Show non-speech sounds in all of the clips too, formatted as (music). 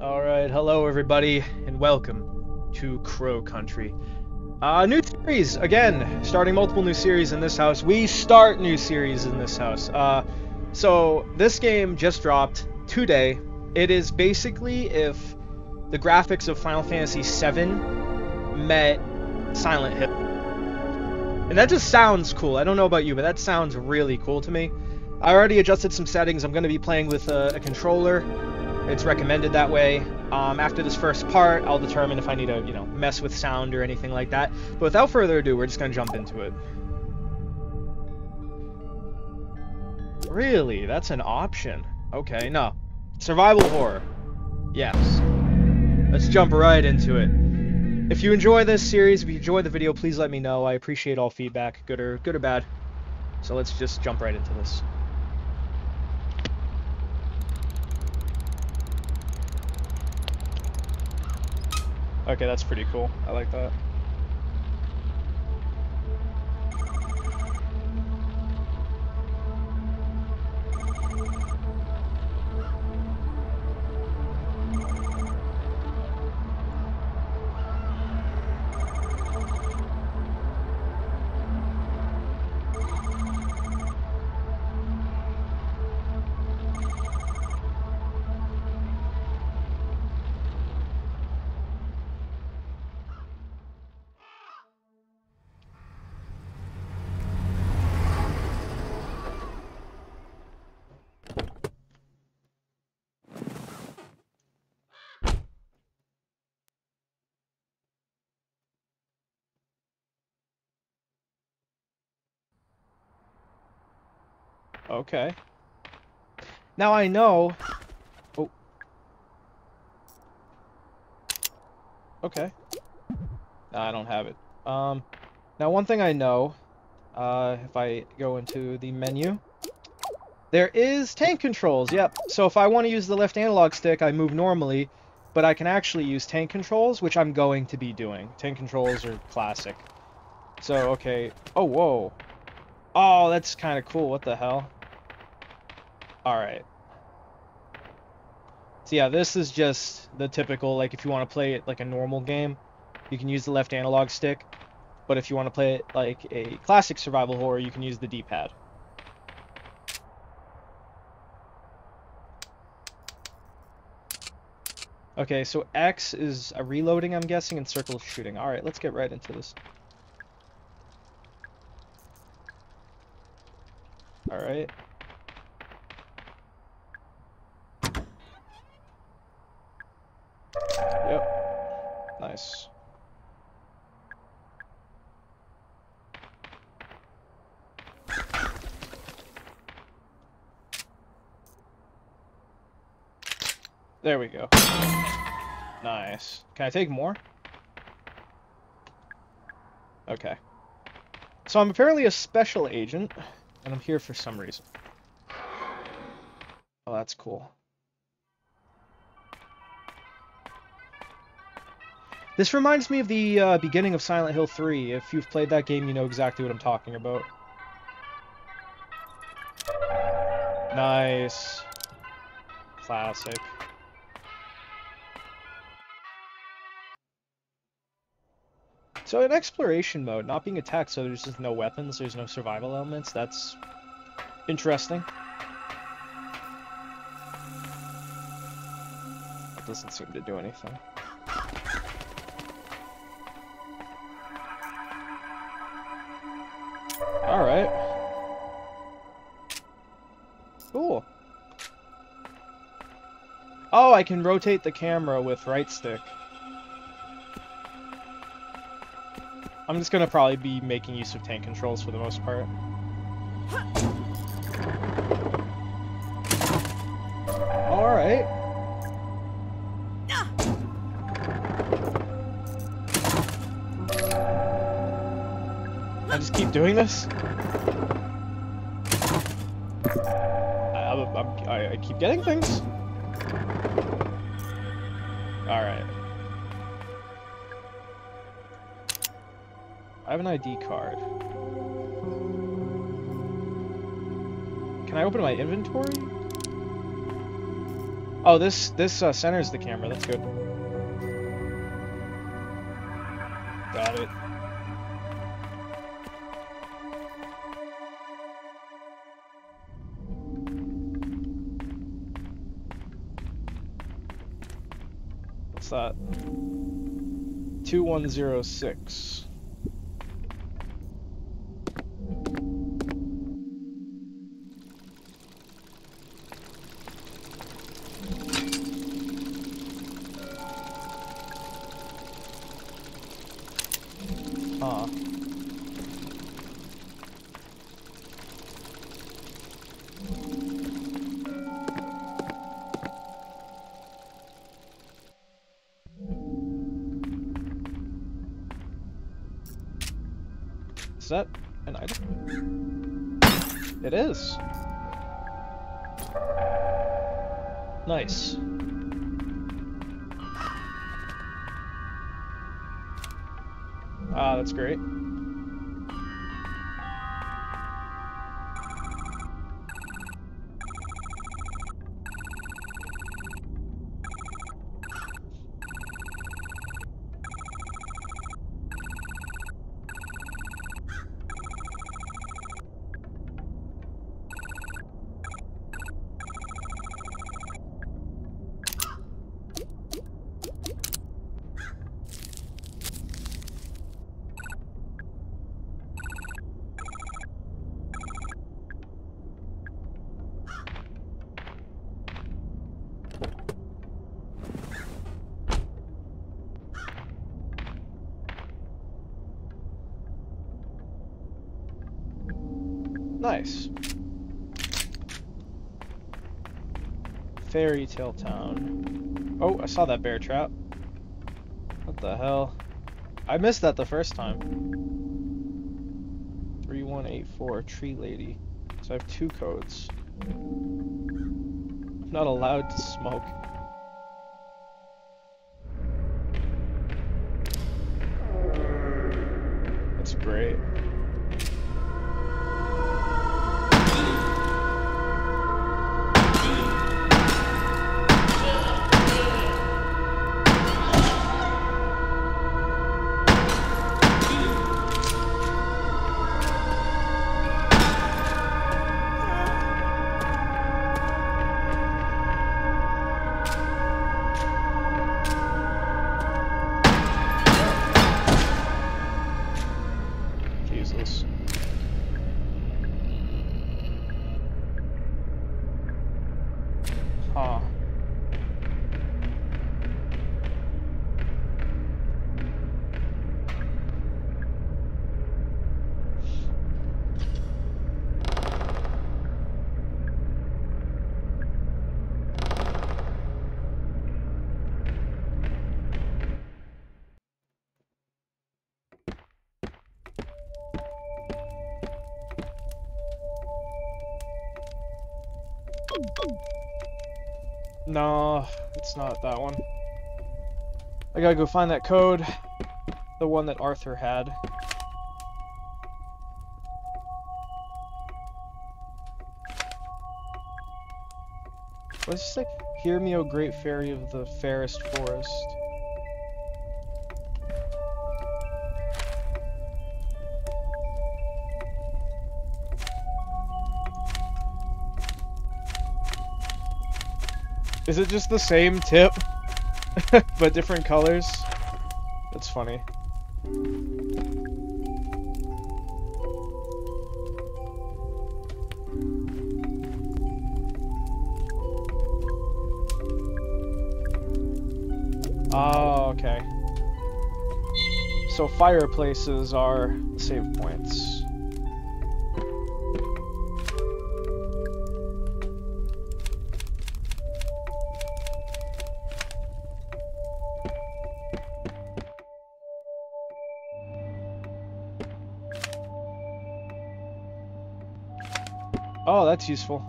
Alright, hello everybody, and welcome to Crow Country. Uh, new series, again, starting multiple new series in this house. We start new series in this house. Uh, so, this game just dropped today. It is basically if the graphics of Final Fantasy VII met Silent Hill. And that just sounds cool. I don't know about you, but that sounds really cool to me. I already adjusted some settings. I'm going to be playing with a, a controller. It's recommended that way. Um, after this first part, I'll determine if I need to, you know, mess with sound or anything like that. But without further ado, we're just going to jump into it. Really? That's an option. Okay, no. Survival horror. Yes. Let's jump right into it. If you enjoy this series, if you enjoy the video, please let me know. I appreciate all feedback, good or good or bad. So let's just jump right into this. Okay, that's pretty cool. I like that. Okay. Now I know... Oh. Okay. No, I don't have it. Um, now one thing I know, uh, if I go into the menu, there is tank controls, yep. So if I want to use the left analog stick, I move normally, but I can actually use tank controls, which I'm going to be doing. Tank controls are classic. So, okay. Oh, whoa. Oh, that's kind of cool. What the hell? Alright. So yeah, this is just the typical, like if you want to play it like a normal game, you can use the left analog stick. But if you want to play it like a classic survival horror, you can use the D-pad. Okay, so X is a reloading, I'm guessing, and circle is shooting. Alright, let's get right into this. Alright. There we go. Nice. Can I take more? Okay. So I'm apparently a special agent, and I'm here for some reason. Oh, that's cool. This reminds me of the uh, beginning of Silent Hill 3. If you've played that game, you know exactly what I'm talking about. Nice. Classic. So in exploration mode, not being attacked, so there's just no weapons, there's no survival elements, that's interesting. That doesn't seem to do anything. I can rotate the camera with right stick. I'm just gonna probably be making use of tank controls for the most part. Alright. I just keep doing this? I, I'm, I, I keep getting things? Alright. I have an ID card. Can I open my inventory? Oh, this this uh, centers the camera. That's good. 2106. Ah, that's great. Nice. Fairy Tale Town. Oh, I saw that bear trap. What the hell? I missed that the first time. 3184, Tree Lady. So I have two codes. I'm not allowed to smoke. Not that one. I gotta go find that code. The one that Arthur had. What's this like? Hear me, O great fairy of the fairest forest. Is it just the same tip, (laughs) but different colors? That's funny. Oh, okay. So fireplaces are save points. That's useful.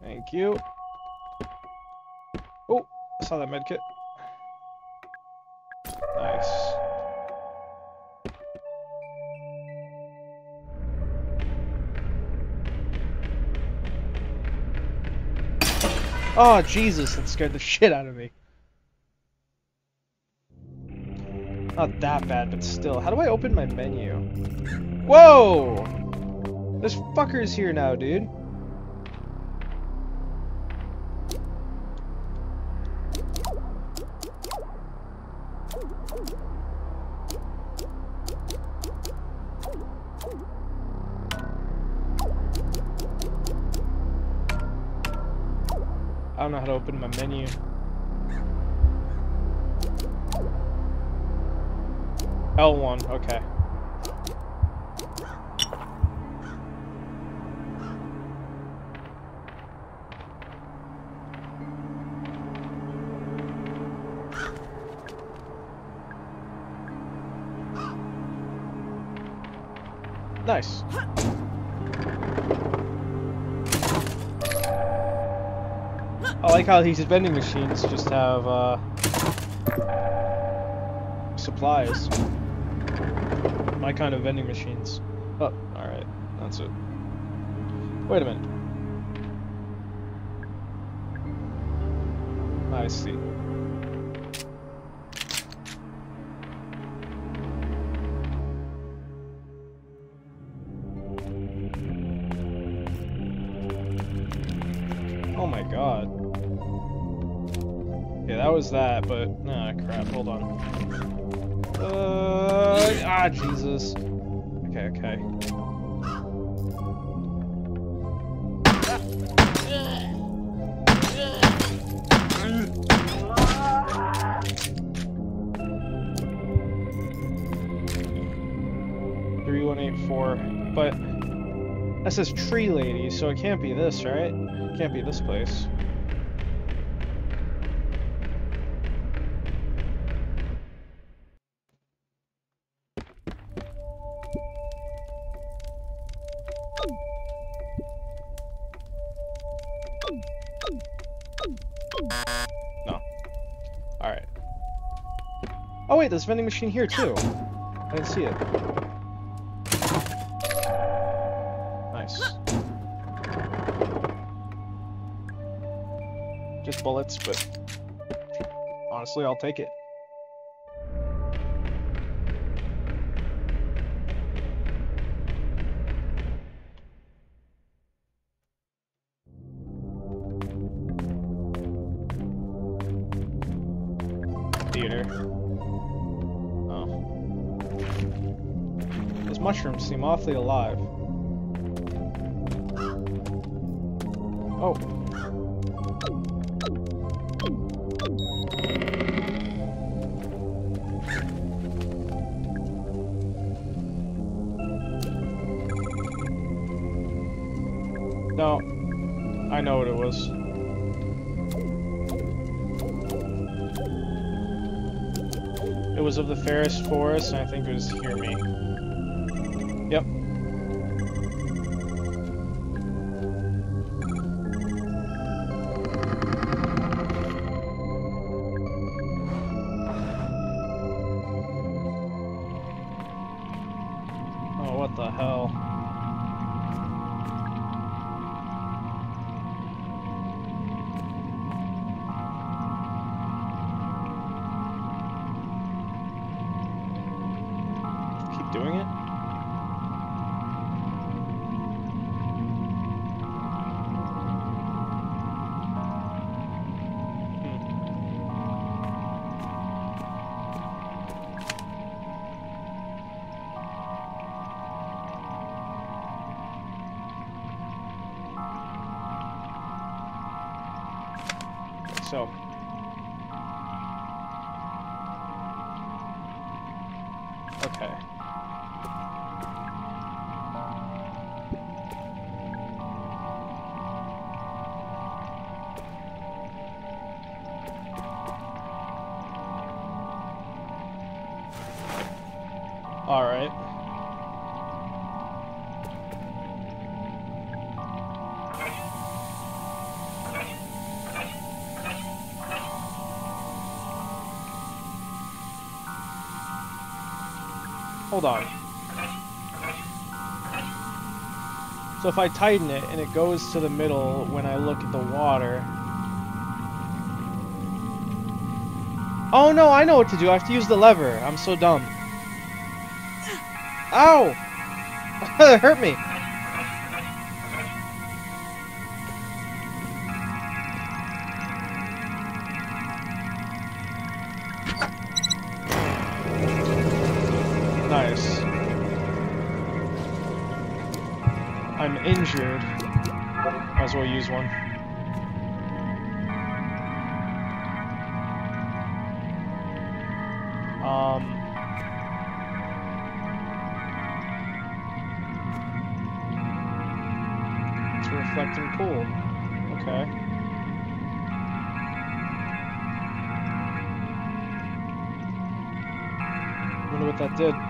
Thank you. Oh, I saw that medkit. Nice. Oh, Jesus, that scared the shit out of me. Not that bad, but still. How do I open my menu? Whoa! This fucker's here now, dude. L1, okay. Nice. I like how these vending machines just have uh, supplies. My kind of vending machines. Oh, alright. That's it. Wait a minute. I see. Jesus. Okay, okay. Three one eight four, but that says tree lady, so it can't be this, right? It can't be this place. No. Alright. Oh wait, there's a vending machine here too. I didn't see it. Nice. Just bullets, but honestly, I'll take it. Seem awfully alive. Oh. No. I know what it was. It was of the fairest forest, and I think it was Hear Me. if I tighten it and it goes to the middle when I look at the water... Oh no, I know what to do. I have to use the lever. I'm so dumb. Ow! (laughs) that hurt me. As well use one. Um. It's a reflecting pool. Okay. Wonder what that did.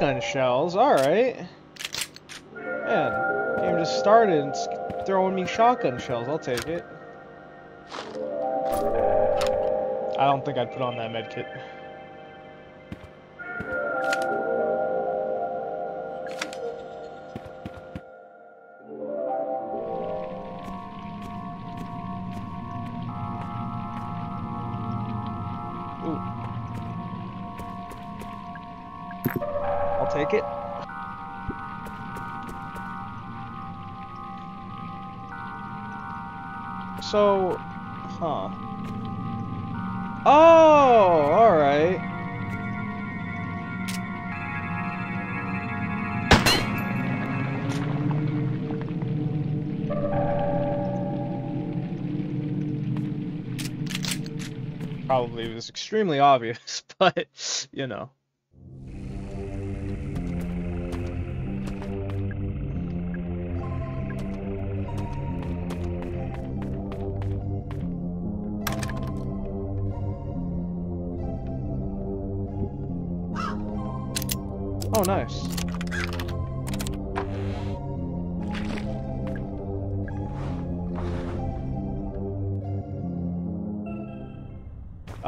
Shotgun shells, alright. Man, game just started and it's throwing me shotgun shells. I'll take it. I don't think I'd put on that medkit. Extremely obvious, (laughs) but, you know.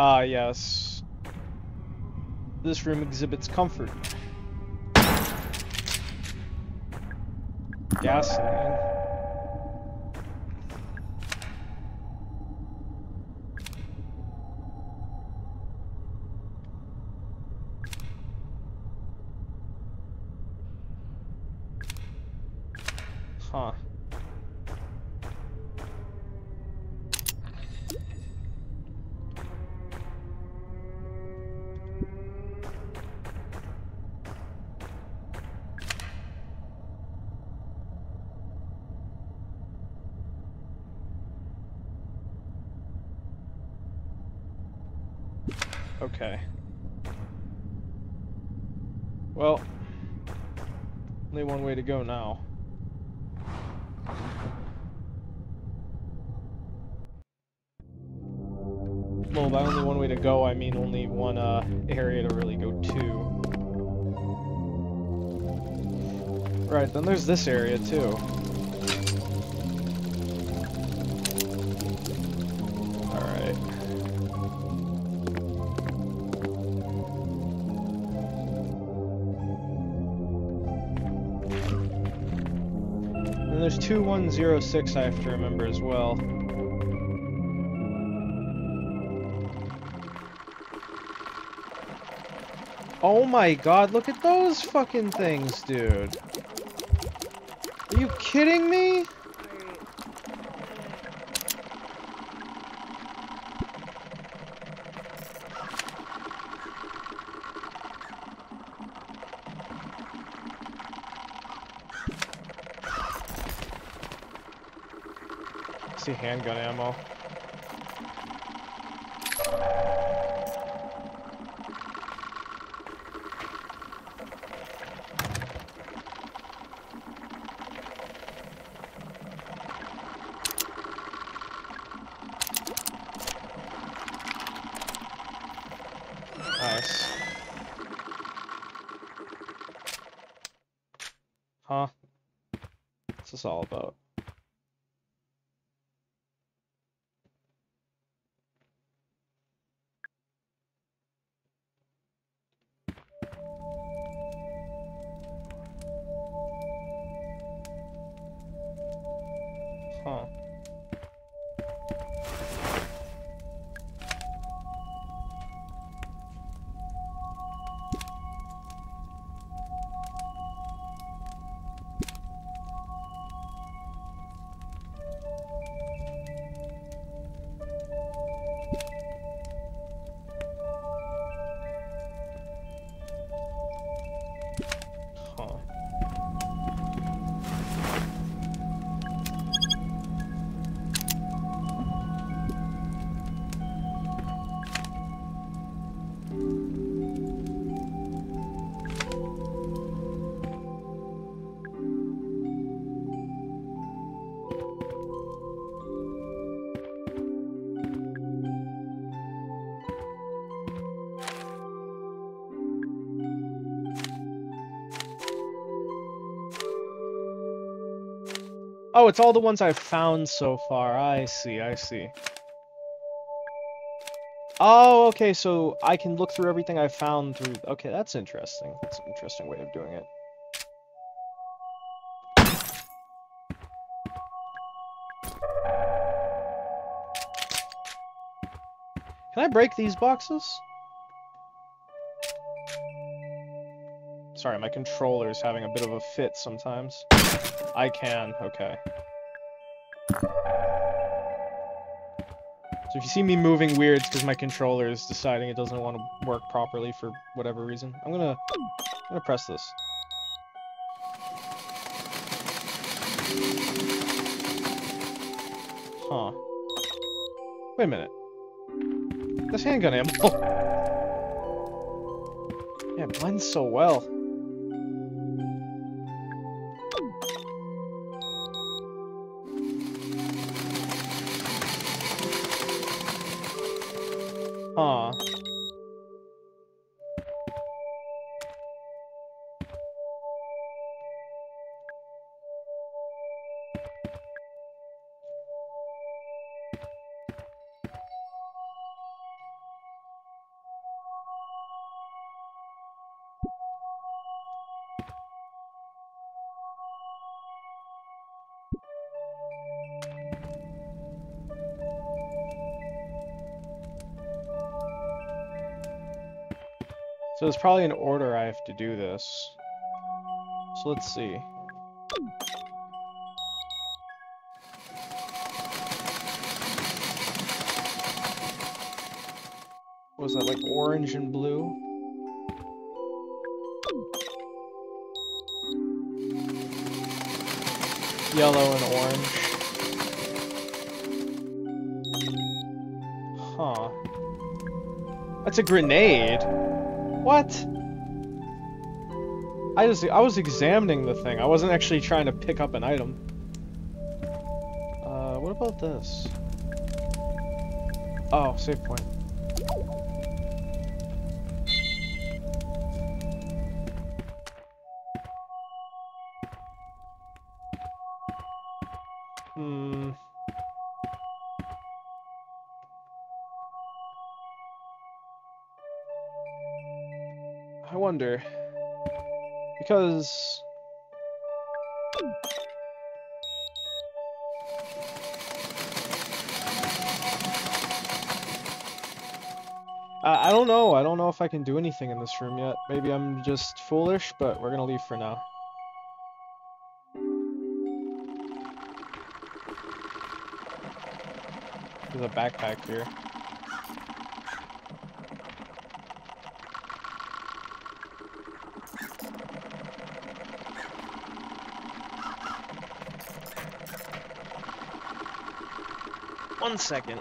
Ah, yes. This room exhibits comfort. Gasoline. Huh. Okay. Well, only one way to go now. Well, by only one way to go, I mean only one uh, area to really go to. Right, then there's this area too. 2106 I have to remember as well. Oh my god, look at those fucking things, dude. Are you kidding me? Handgun ammo. Oh, it's all the ones I've found so far. I see, I see. Oh, okay, so I can look through everything I've found through... Okay, that's interesting. That's an interesting way of doing it. Can I break these boxes? Sorry, my controller's having a bit of a fit sometimes. I can, okay. So if you see me moving weird, it's because my controller is deciding it doesn't want to work properly for whatever reason. I'm gonna, I'm gonna press this. Huh. Wait a minute. This handgun ammo. (laughs) yeah, it blends so well. Probably an order I have to do this. So let's see. What Was that like orange and blue? Yellow and orange. Huh. That's a grenade. What? I just I was examining the thing. I wasn't actually trying to pick up an item. Uh, what about this? Oh, save point. Because... I, I don't know. I don't know if I can do anything in this room yet. Maybe I'm just foolish, but we're gonna leave for now. There's a backpack here. One second.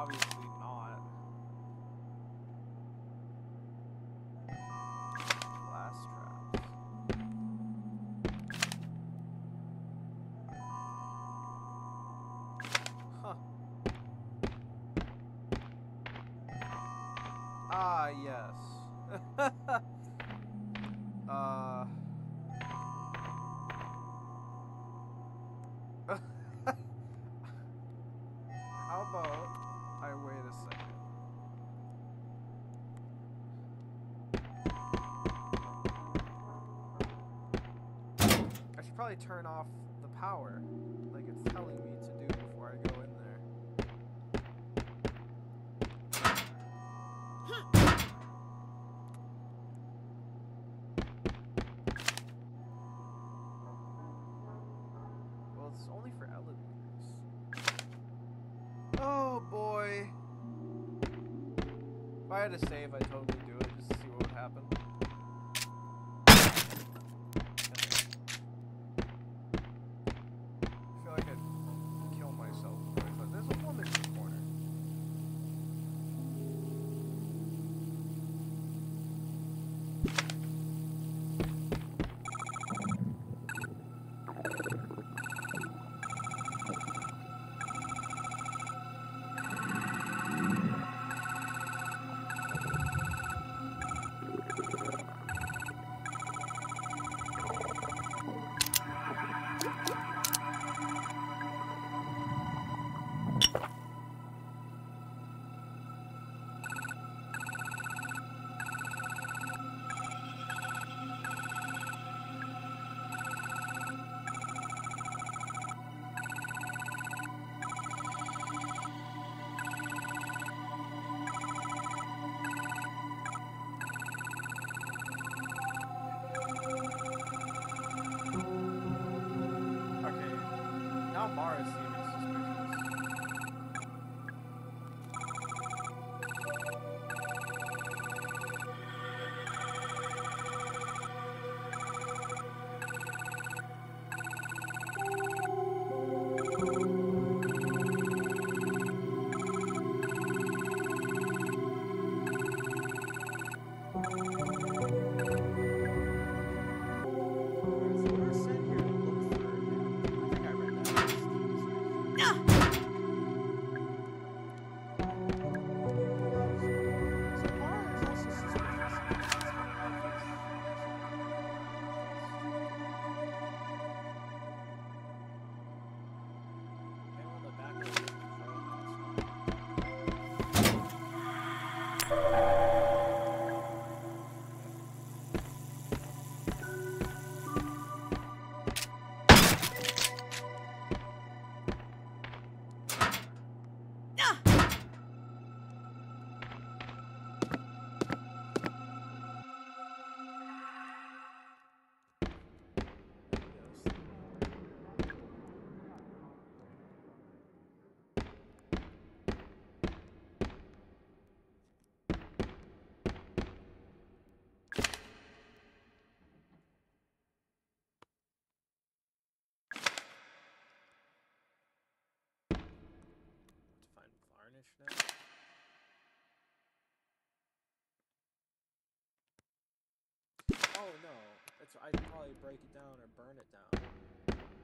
obviously to save, I'd so I'd probably break it down or burn it down.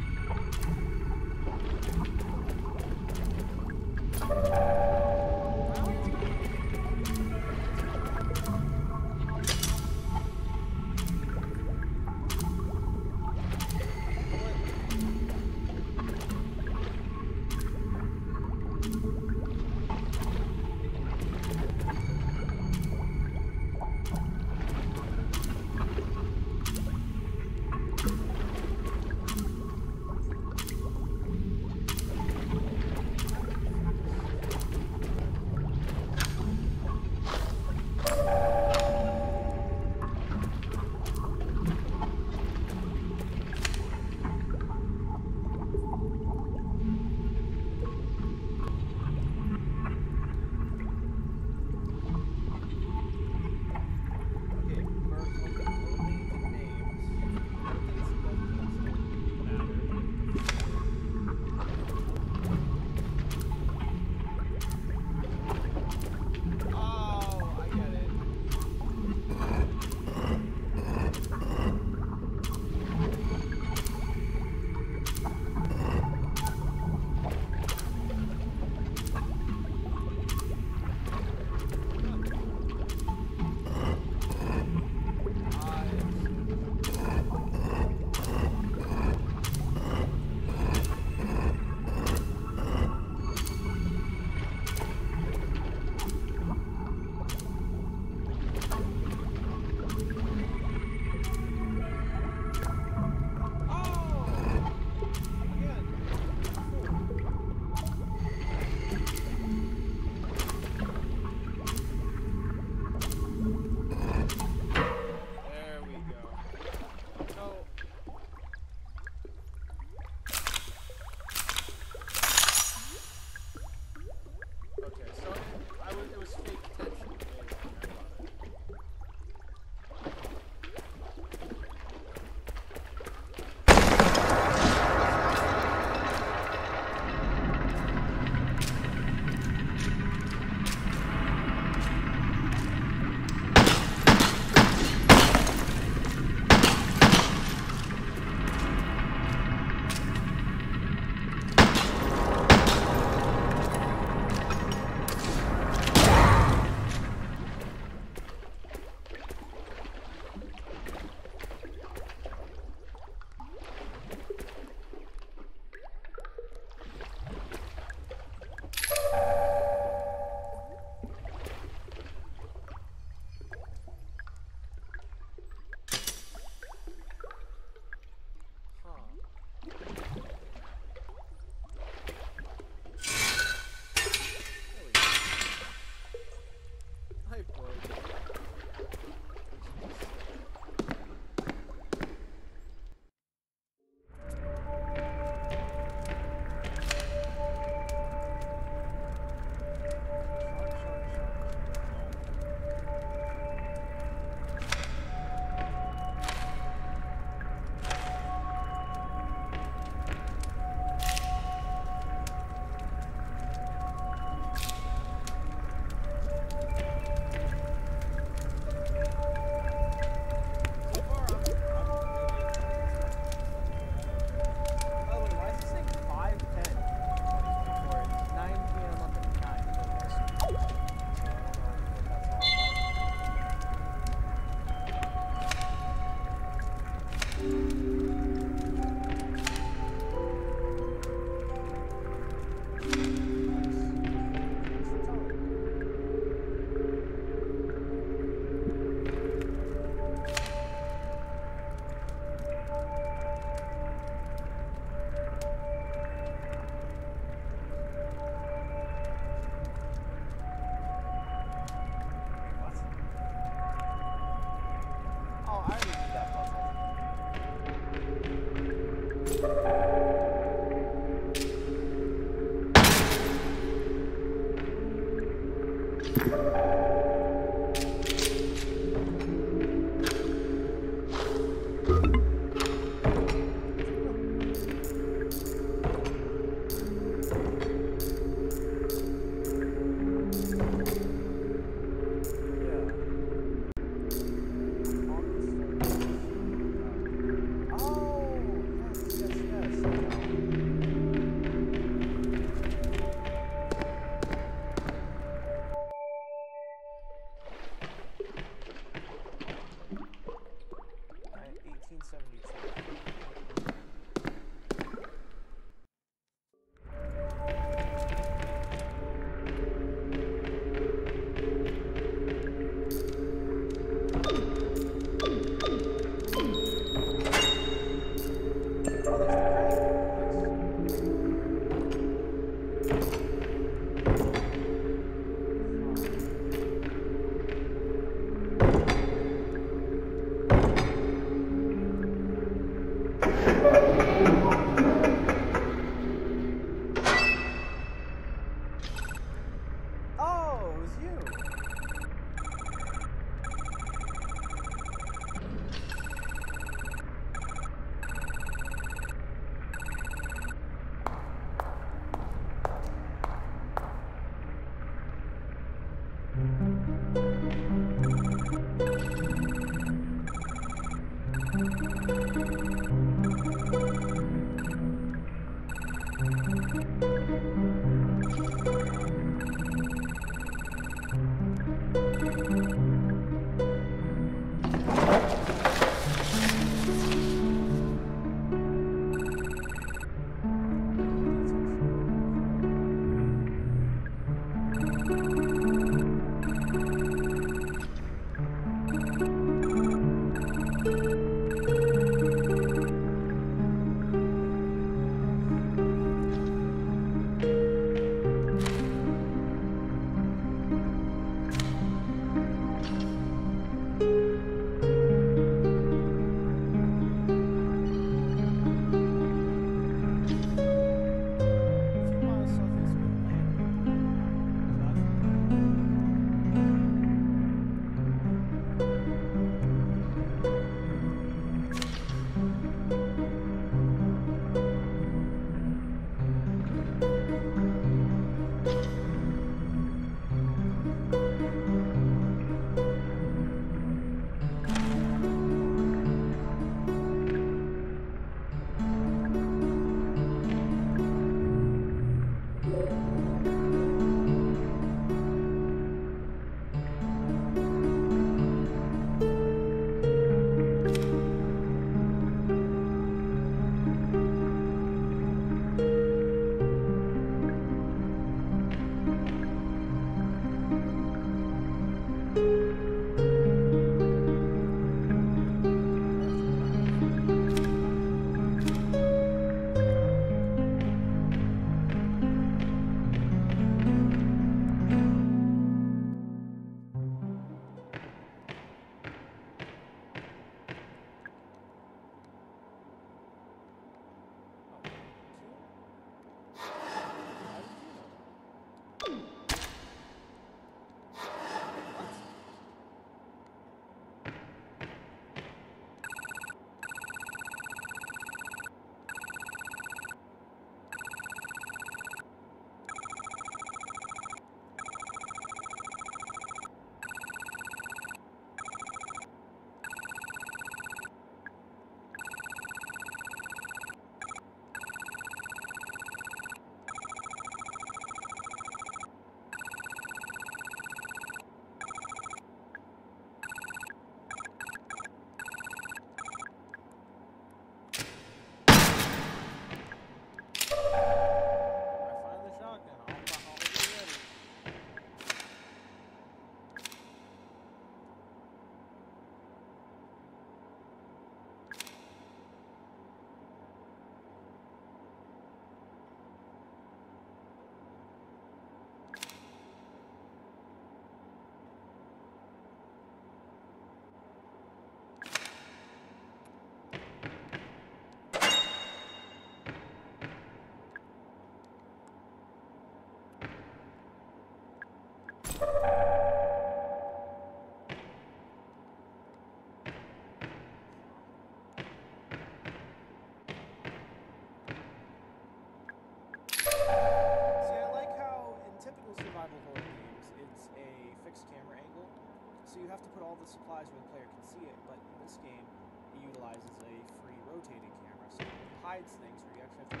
All the supplies where the player can see it. But in this game, it utilizes a free rotating camera, so it hides things where you actually have to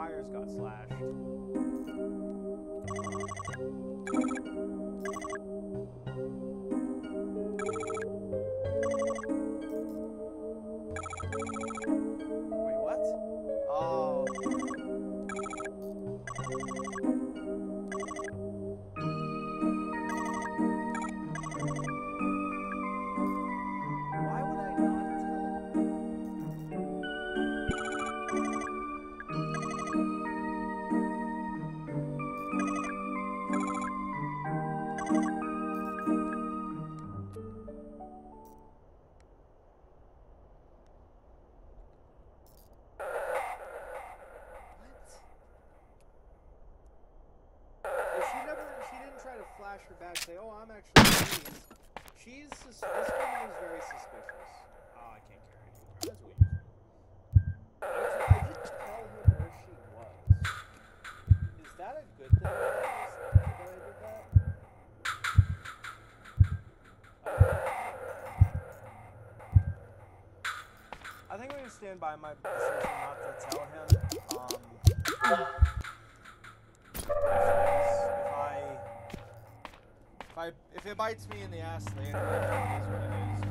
tires got slashed. stand by my decision not to tell him. Um, if I if I if it bites me in the ass later, what it is.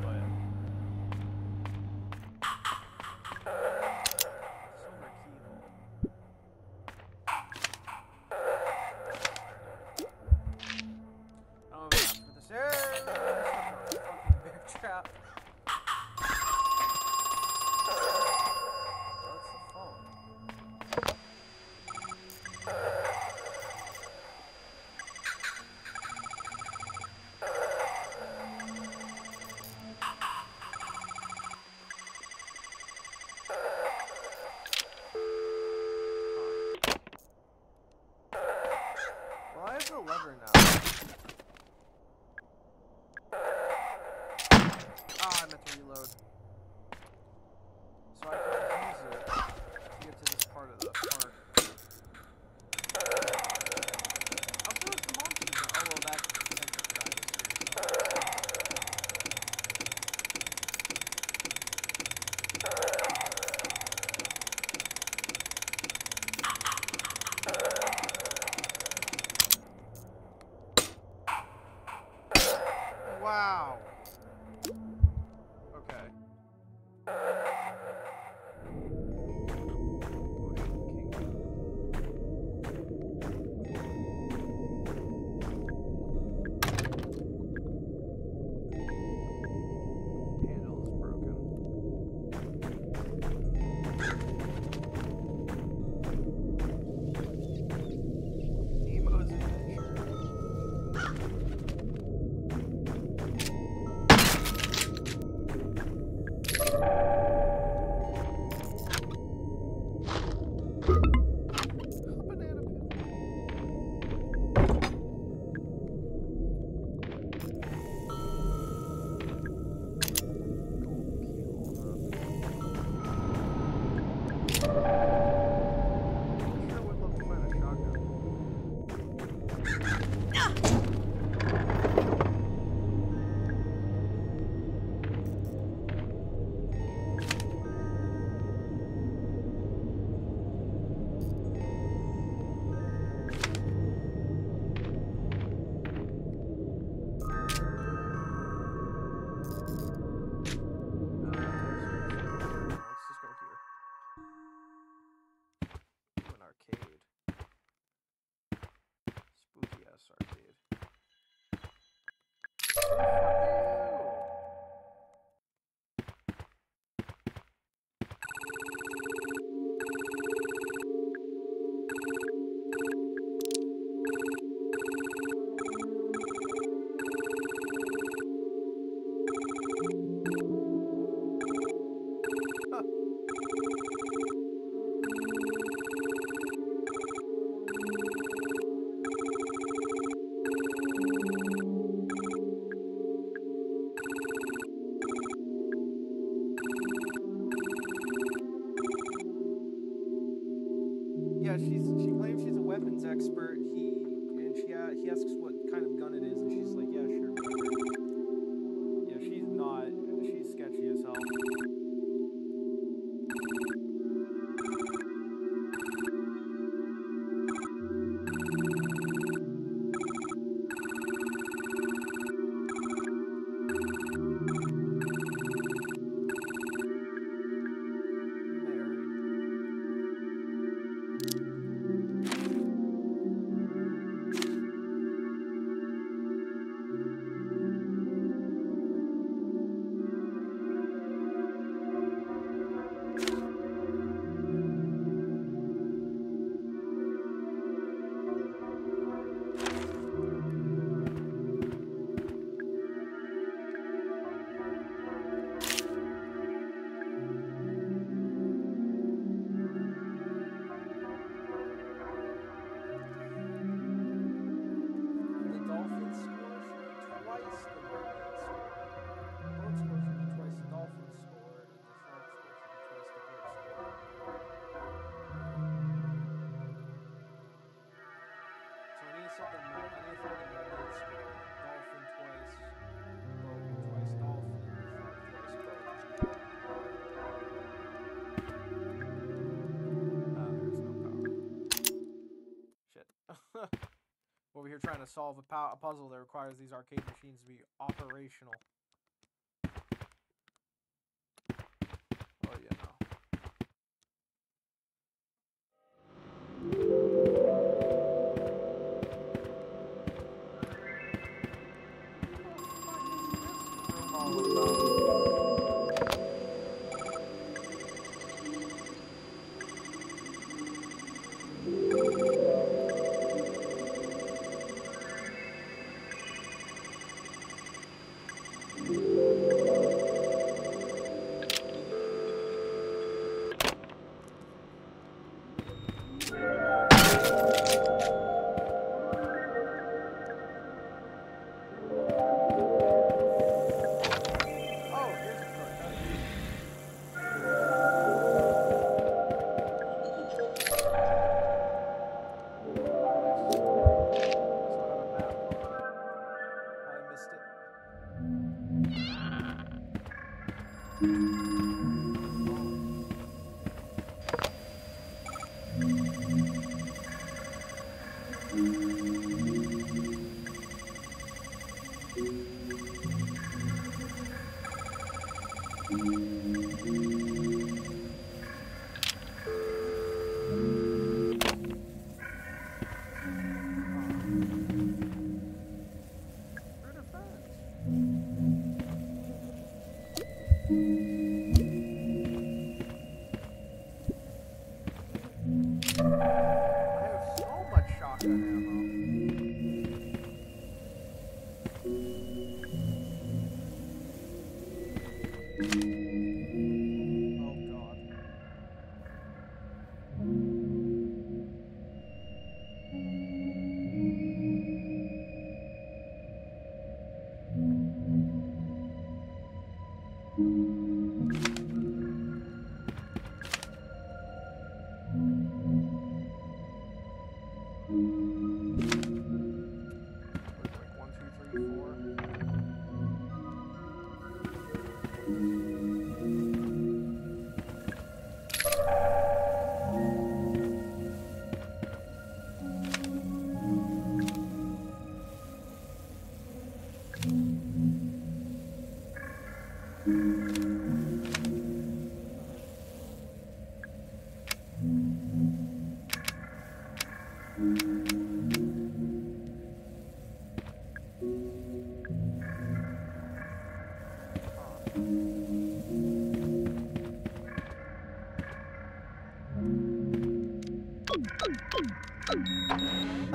Over (laughs) here trying to solve a, a puzzle that requires these arcade machines to be operational.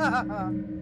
Ha ha ha!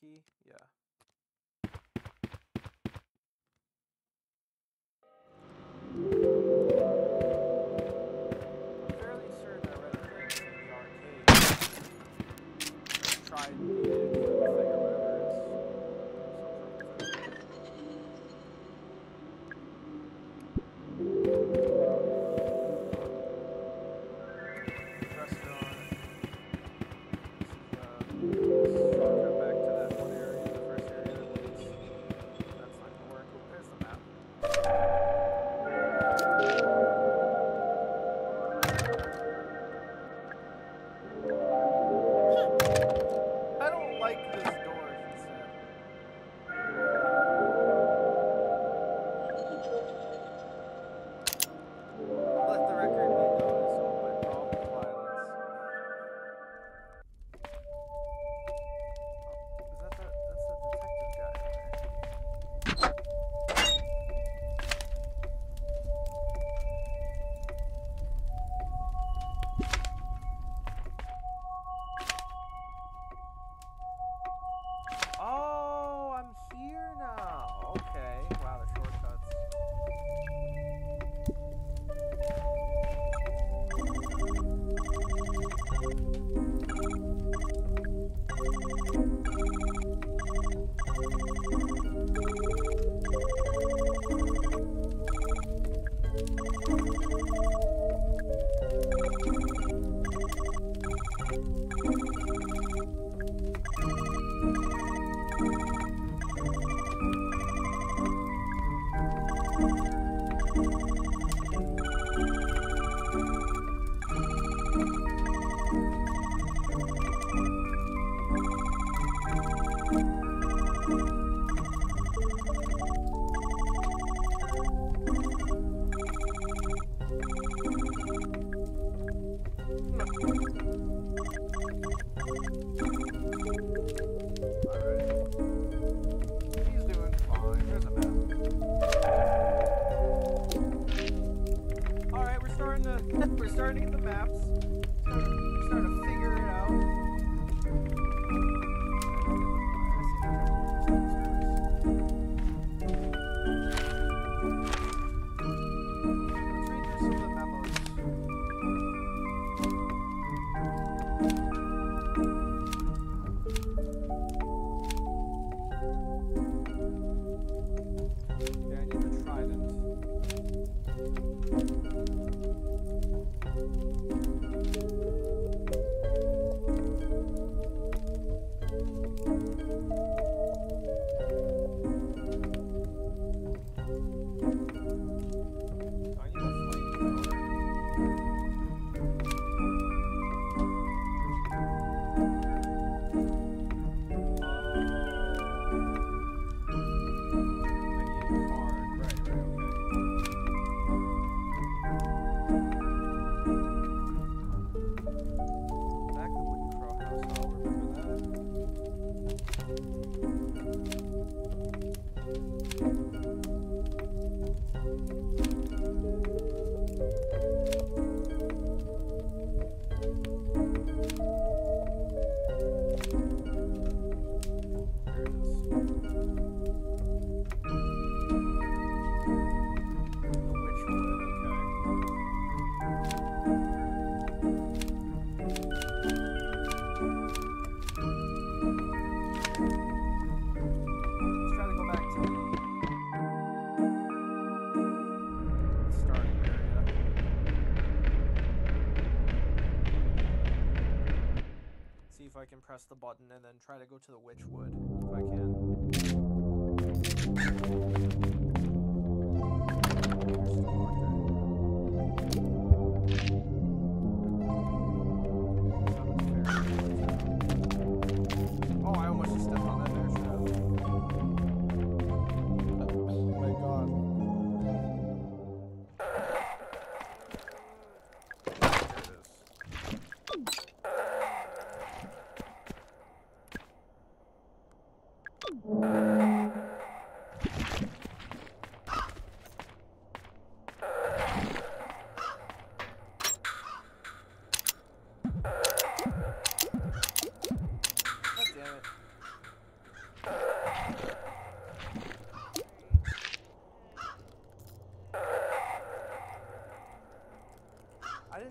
Key? Yeah. I can press the button and then try to go to the Witchwood if I can.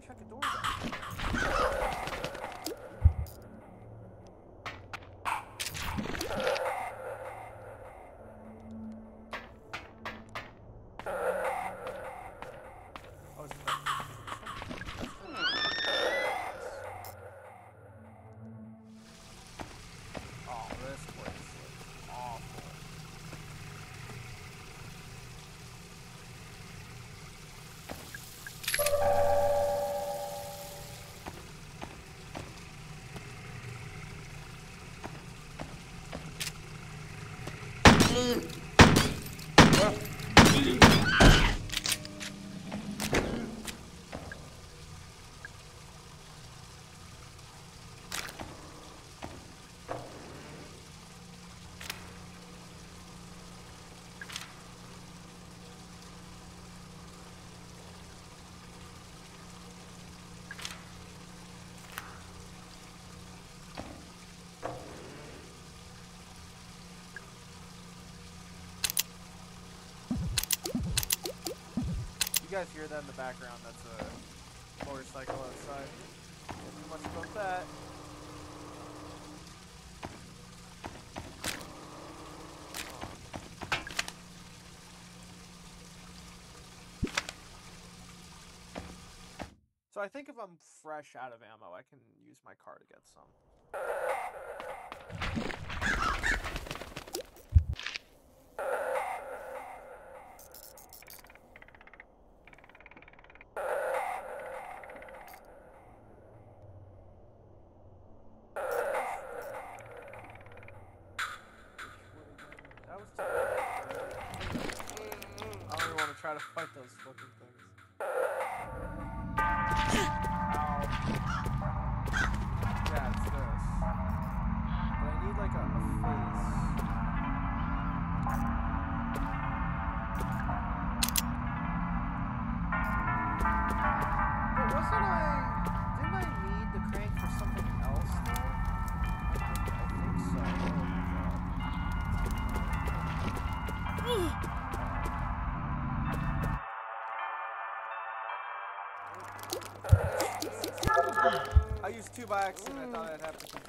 check a door. you guys hear that in the background, that's a motorcycle outside. Much about that. So I think if I'm fresh out of ammo, I can use my car to get some. try to fight those fuckers. two by accident. I thought I'd have to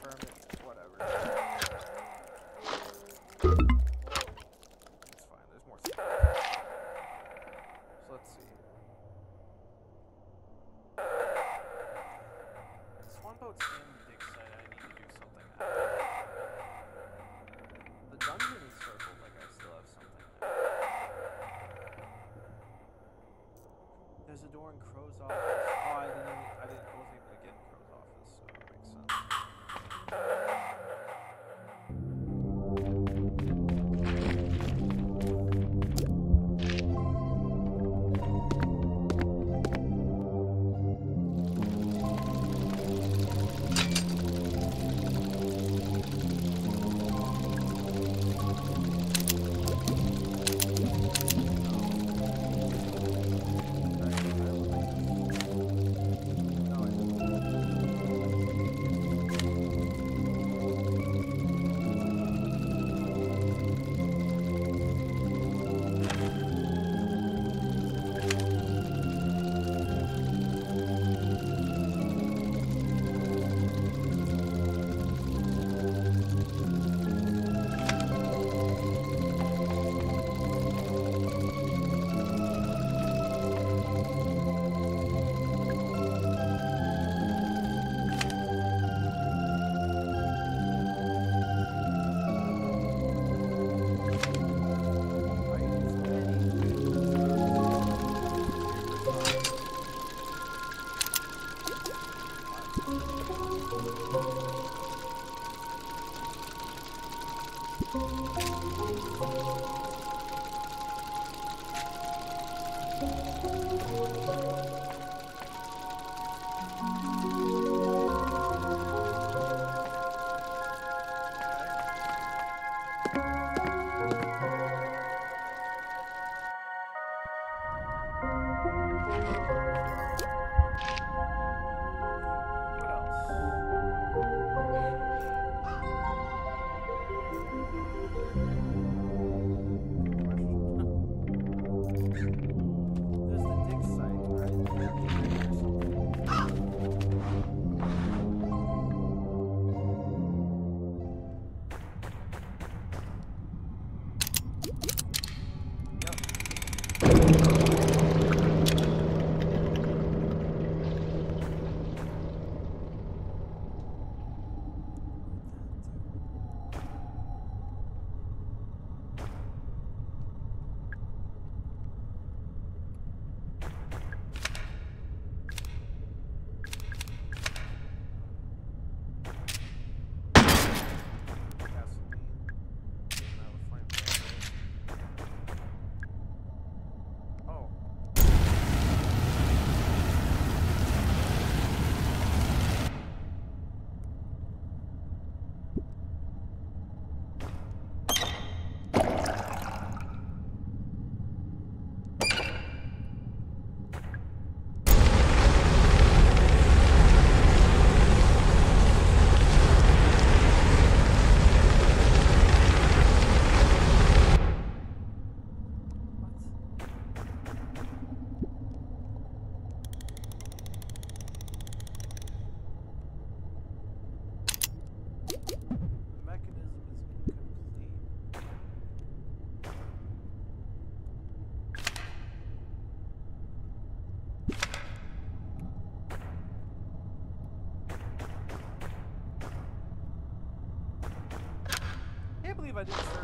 believe I didn't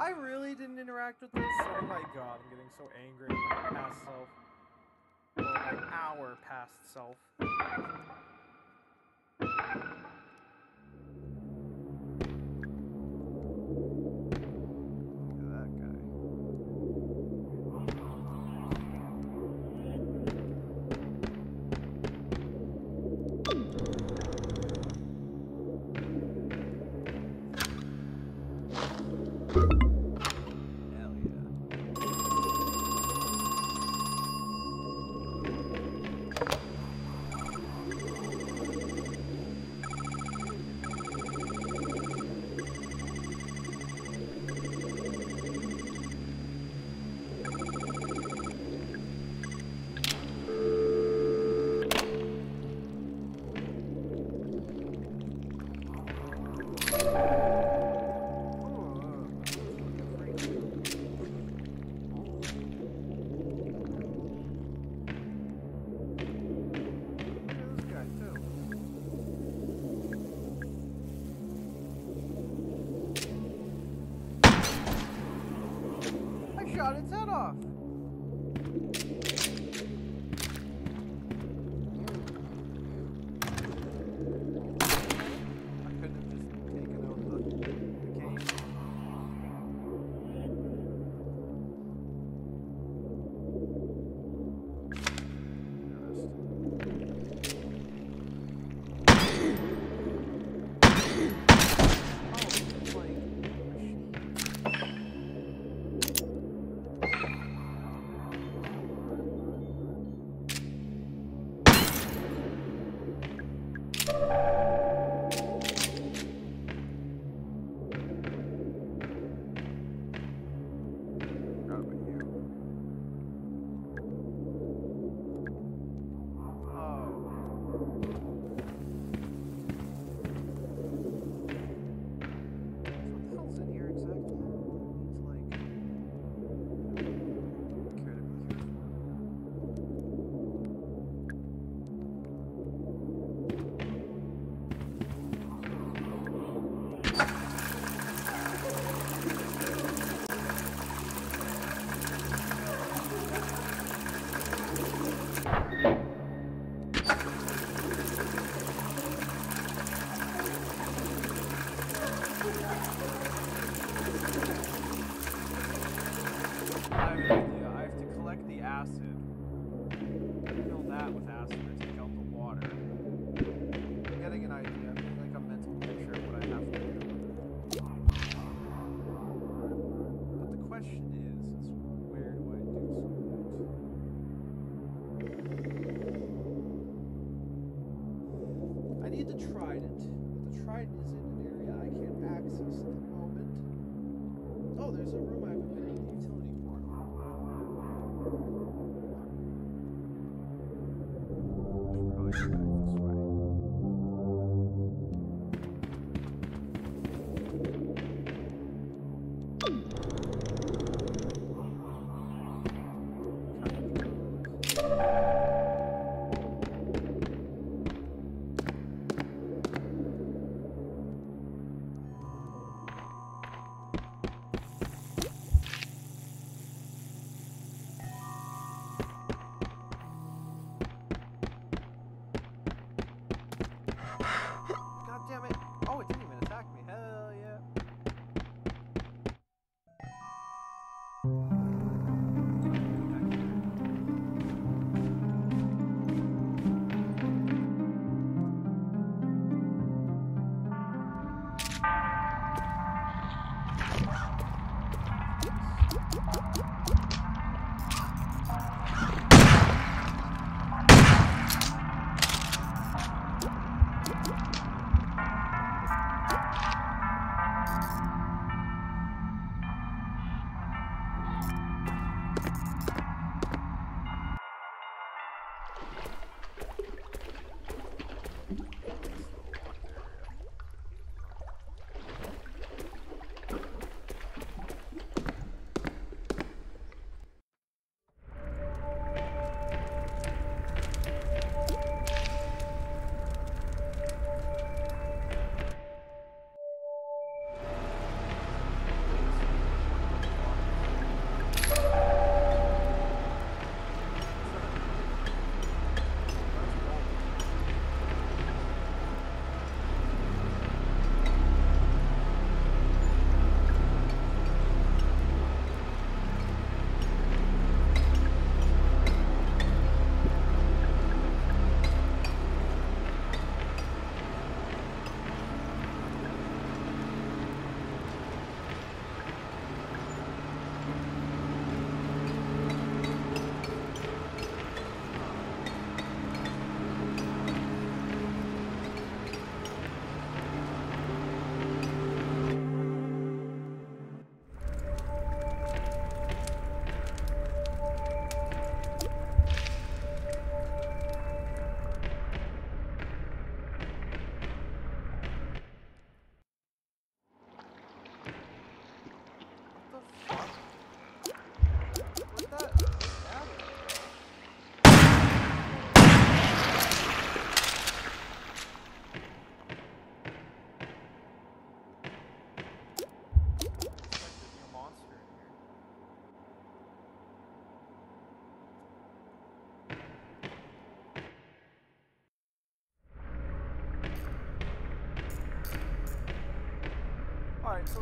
I really didn't interact with this. Oh my god, I'm getting so angry at my past self. Well, my hour past self.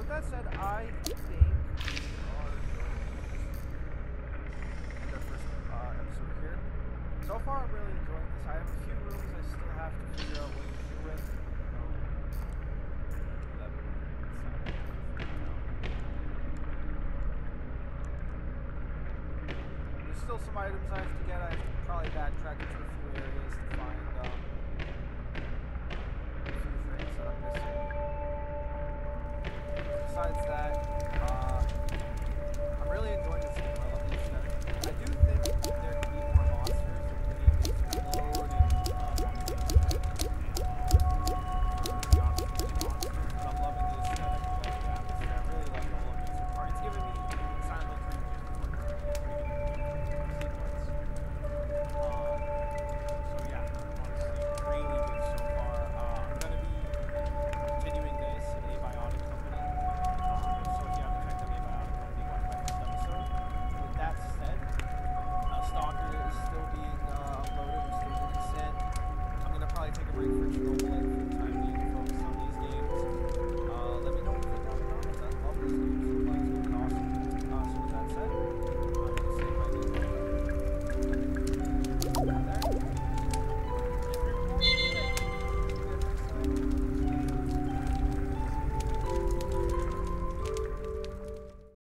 With that said, I think first uh, episode here. So far, I'm really enjoying this. I have a few rooms I still have to figure out what to do with. You There's still some items I have to get. I have to probably backtrack into